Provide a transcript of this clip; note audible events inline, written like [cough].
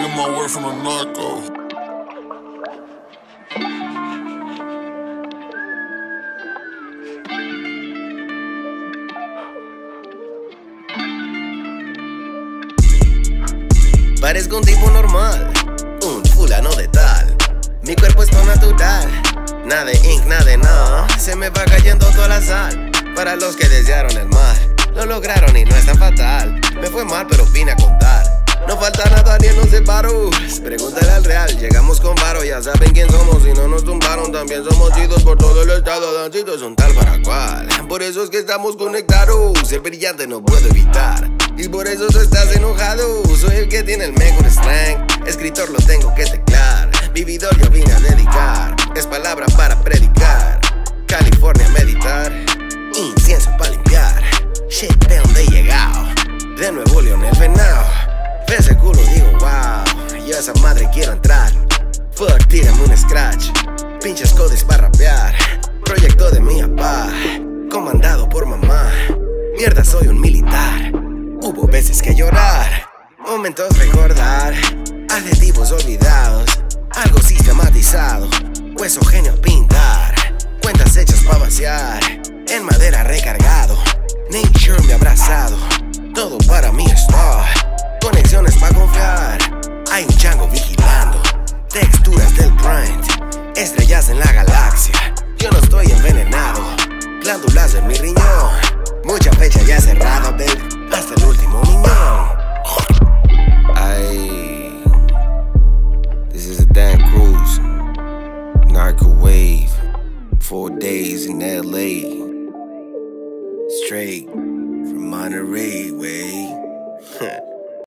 get my word from the narco. Parezco un tipo normal, un fulano de tal. Mi cuerpo es todo natural, nada de ink, nada de no. Se me va cayendo toda la sal. Para los que desearon el mal, lo lograron y no es tan fatal. Me fue mal, pero vine a contar. No falta nada ni en los separos. Pregúntale al real, llegamos con varo, ya saben quién somos. Y no nos tumbaron, también somos chidos por todo el estado. Dancito es un tal para cual. Por eso es que estamos conectados. Ser brillante no puedo evitar. Y por eso estás enojado. Soy el que tiene el mejor slang. Escritor lo tengo que teclar. Vividor yo vine a dedicar. Es palabra para predicar. California meditar. Incienso para limpiar. Shit, de donde he llegado. De nuevo Leonel Venao. Ve ese culo, digo wow. Yo a esa madre quiero entrar. Fuck, tírame un scratch. Pinches codes para rapear. Proyecto de mi papá. Comandado por mamá. Mierda, soy un militar. Hubo veces que llorar. Momentos recordar. Adjetivos olvidados. Algo sistematizado. Hueso genio pintar. Cuentas hechas para vaciar. En madera recargado. Nature me ha abrazado. Todo para mí está conexiones para confiar. Hay un chango vigilando, texturas del grind, estrellas en la galaxia. Yo no estoy envenenado, glándulas en mi riñón. Mucha fecha ya cerrada, baby, hasta el último niño. Ay, this is a Dan Cruz, Narco Wave, four days in LA. Straight from Monterey, way. [laughs]